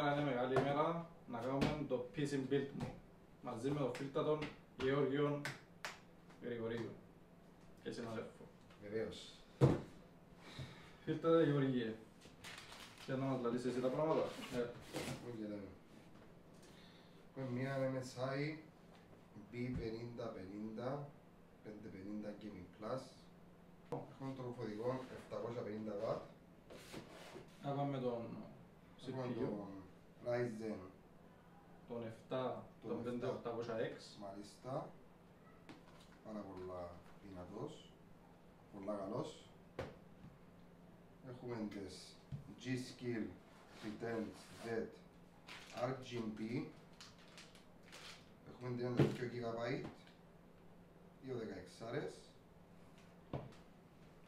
Σήμερα είναι μεγάλη ημέρα να κάνουμε το PC build μου μαζί με τον φίλτατον Γεώργιον Γρηγορίου και συναδέλφο. Βεβαίως. Φίλτατε Γεωργίε, και να μας λαλείς εσύ τα πράγματα. Ναι. Όχι, λέμε. Έχουμε μία MSI B5050 550 Gaming Plus. Έχουμε τροφοδικό 750 W. Να πάμε τον Έχουμε CPU, τον Ryzen τον 7, τον Τον 5800X. μάλιστα. Πάρα πολλά δυνατός. Πολλά καλός. Έχουμε τις G-Skill Pretend Z RGB. Έχουμε 32 GB. 2 16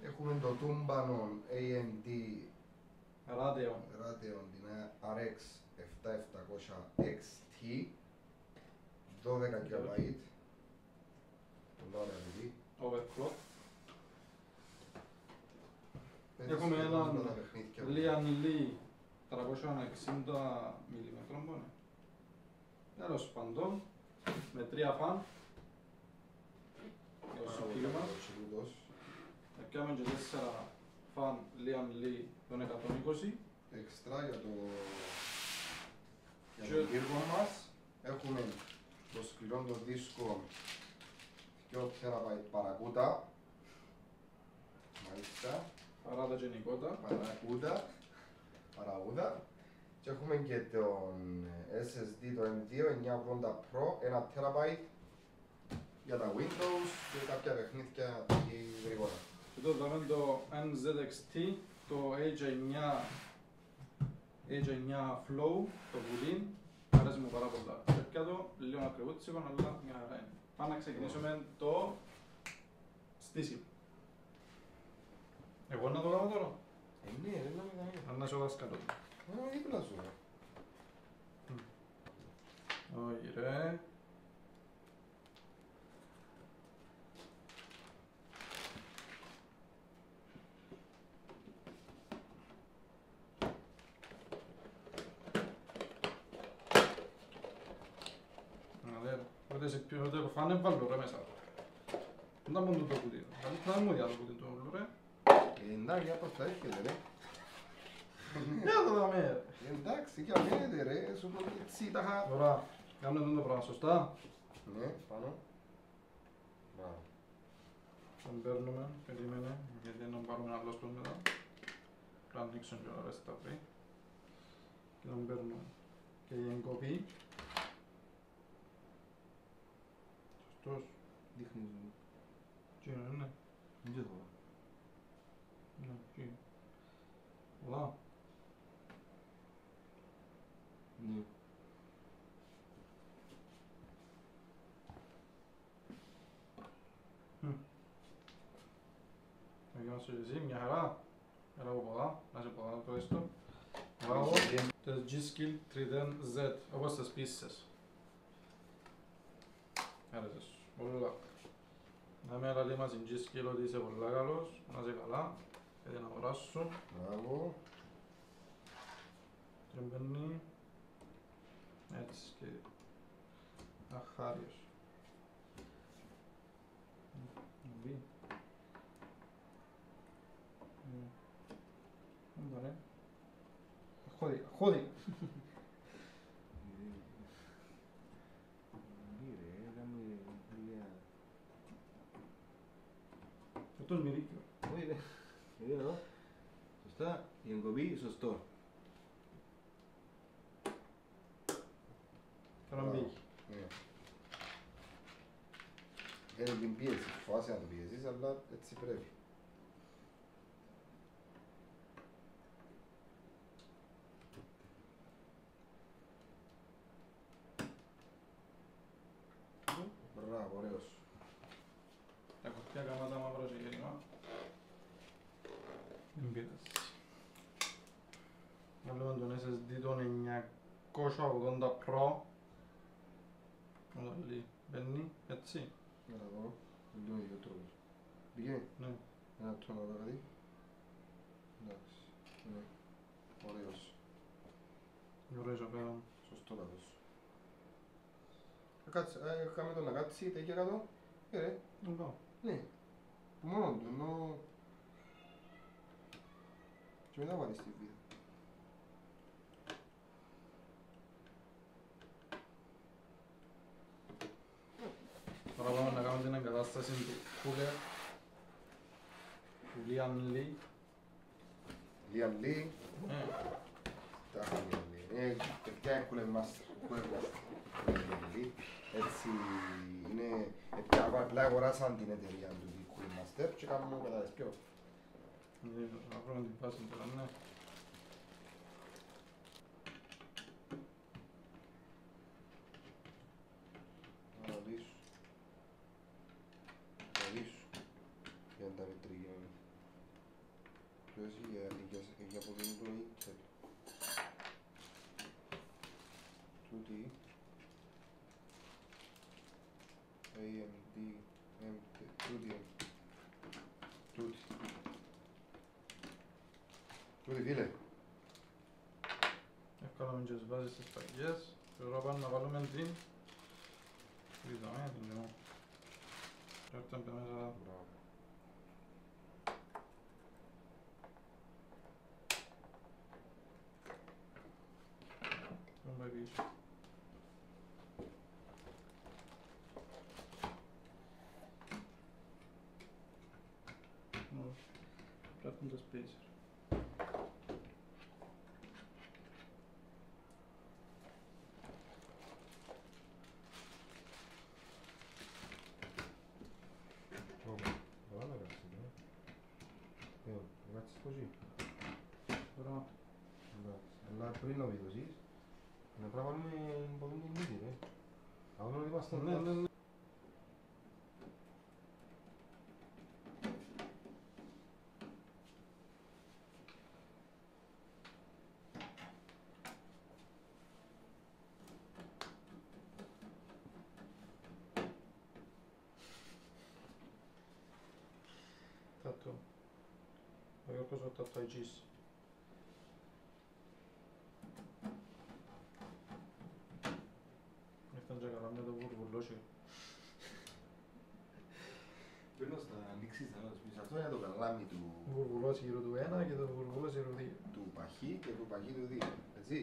Έχουμε το τούμπανο AMD Radeon, Radeon την RX 7700 XT 12 GB Πολλά ωραία παιδί overclock. Πέντε Έχουμε σχεδόν έναν όλα τα παιχνίδια. Lian Li 360 mm πόνε. Τέλος πάντων, με τρία φαν. Για το Πάρα CPU πολύ μας. καλός τσιλούτος. Έκαμε και τέσσερα φαν Lian Li των 120. Εξτρά για το για Και- τον πύργο μας έχουμε το σκληρό το δίσκο 2 TB παρακούτα μάλιστα Παρά τα γενικότα. παρακούτα παραγούδα και έχουμε και τον SSD το M2 980 Pro 1 TB για τα Windows και κάποια παιχνίδια εκεί γρήγορα Και εδώ δάμε το NZXT, το H9 H9 Flow, το πουλί. Αρέσει μου πάρα πολλά. Τέτοια το, λίγο ακριβούτσικο, αλλά μια χαρά είναι. Πάμε να ξεκινήσουμε το στήσιμο. Εγώ να το κάνω τώρα. Ε, ναι, δεν είναι κανένα. Αν να είσαι ο δάσκαλος. Ε, δίπλα σου ρε. Όχι ρε. Να δε, ούτε σε ποιο, ούτε φάνε βάλω ρε μέσα. Δεν τα μόνο το κουτί. Να μου διά το κουτί το όλο ρε. Ε, εντάξει, για πως θα έρχεται ρε. Για το δάμε ρε. Ε, Εντάξει, και αμήνεται ρε, σου πω έτσι τα χα... Τώρα, κάνουμε το πράγμα σωστά. Ναι, πάνω. Μπράβο. Τον παίρνουμε, περίμενε, γιατί να πάρουμε άλλο σπίτι μετά. Πρέπει να ανοίξουν και όλα τα πριν. Και τον παίρνουμε. Και η εγκοπή. Σωστός. Δείχνεις μου. Τι είναι, ναι. Δεν το Ναι, τι είναι. Πολλά. Ναι. Θα γινώσαι και εσύ, μια χαρά. Έλα από πολλά, να σε πολλά το έστω. Μπράβο. Το G-Skill 310Z, όπως τις πίσες. Άρεσε σου. Πολλά. Να με άλλα μας στην G-Skill ότι είσαι πολλά καλός, να είσαι καλά. Και την αγορά σου. Μπράβο. Τρεμπαίνει. Έτσι και αχάριος. Να μπει. Ε, Άντα ρε. Χώδη, χώδη. Αυτός μυρίκιο. Όχι ρε, γιατί εδώ, σωστά, η εγκοπή σωστό. Τώρα μπήκε. Ναι. Δεν είναι την πίεση, φοβάσαι να το πιέσεις, αλλά έτσι πρέπει. Μπράβο, ωραίος. Τα κουτιά κάμα τα μαύρα σε γέρημα. Δεν πειράζει. Να βλέπουμε τον SSD τον 980 Pro. Όλα λέει, μπαίνει, έτσι. Μπράβο. Λίγο ίδιο τρόπος. Πήγε. Ναι. Ένα τρόπο εδώ κάτι. Εντάξει. Ναι. Ωραίος. Ωραίος ο πέρα. Σωστότατος. Κάτσε, ε, κάμε τον να κάτσει, τέκει κάτω. Ε, ρε, Δεν πάω. ναι. Που μόνο του, ενώ... Και μετά βάλεις τη βίδα. Τώρα πάμε να κάνουμε την εγκατάσταση του κούλερ. Του Liam Lee. Liam Lee, Ε, τα έχω Liam Lee. Ε, παιδιά είναι Cooler Master, Cooler Master. Liam Lee. Έτσι, είναι... Επειδή απλά αγοράσαν την εταιρεία του η Cooler Master και κάνουμε κατά τις πιο. ε, να βρούμε την βάση τώρα, ναι. Να δεις. Να δεις. Για να τα μετρήγαμε. Ποιος για, για, για από την το Intel. Τούτη. AMD. MT. Τούτη. Τούτη. Τούτη φίλε. Εύκολα και τις βάζεις στις παγιές. Και τώρα πάμε να βάλουμε την... Είδαμε, την λιμό. Και αυτά είναι μέσα... Μπράβο. Δεν πάει πίσω. Όχι. Πρέπει τα spacer. Όπα. Καλά να κάτσεις, ναι. Ε, να κάτσεις πώς ζει. Τώρα, Εντάξει. Αλλά πριν να βιδωσεις, να πρέπει να βάλουμε πολύ την μύτη, ρε. Αν όλοι είμαστε ναι, ναι, ναι. Τάτο. Ο με το βουρβουλόσιο. Παίρνω στα ανοίξεις να μας πεις. Αυτό είναι το καλάμι του, Βουρβουλός γύρω του 1 και το βουρβουλός γύρω του 2. του παχύ και του παχύ του 2. Έτσι.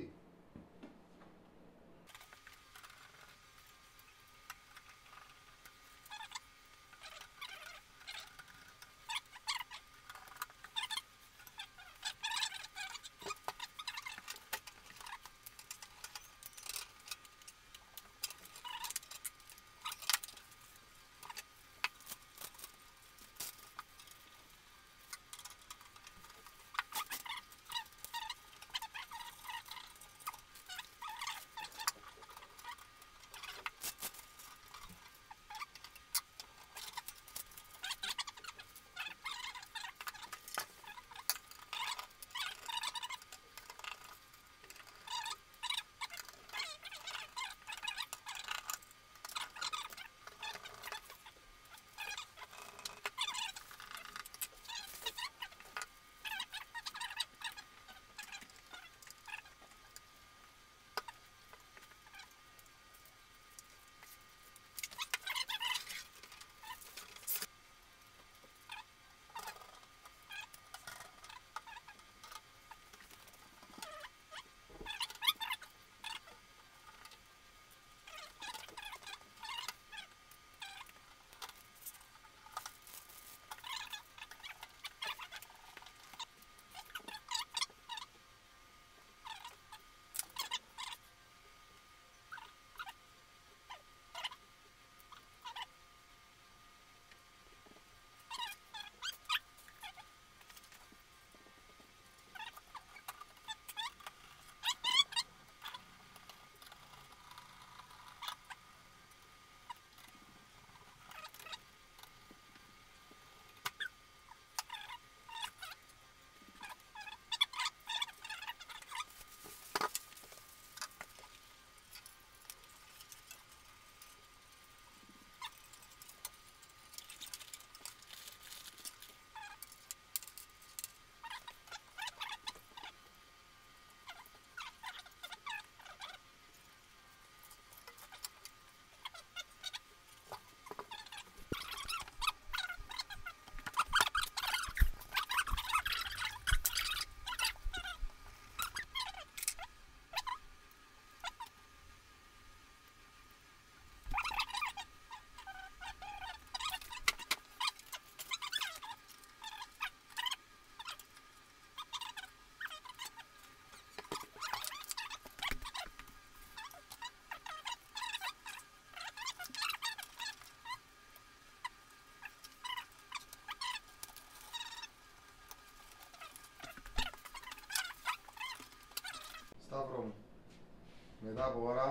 Από ώρα,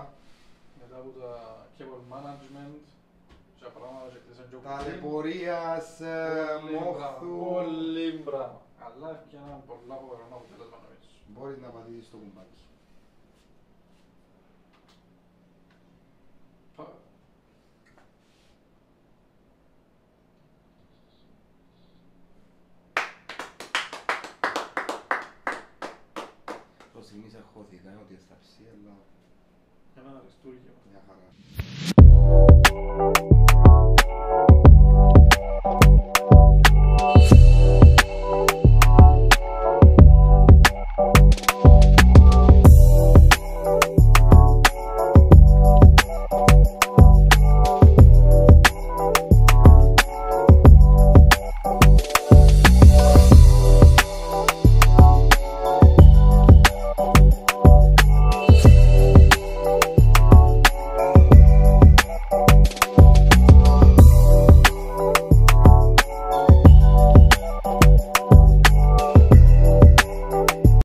Μετά από τα cable management και τα πράγματα και χτίσαν και ο κουτί. ταλαιπωρίας, ε, Πολύ μπράβο, μόχθου. Πολύ μπράβο. Αλλά έφυγε ένα πολλά φοβερό αποτέλεσμα νομίζω. Μπορείς να πατήσεις το κουμπάκι. Πα- Προς στιγμής αχώθηκα, ότι έσταψει, αλλά Ένα αριστούργημα. μια χαρά.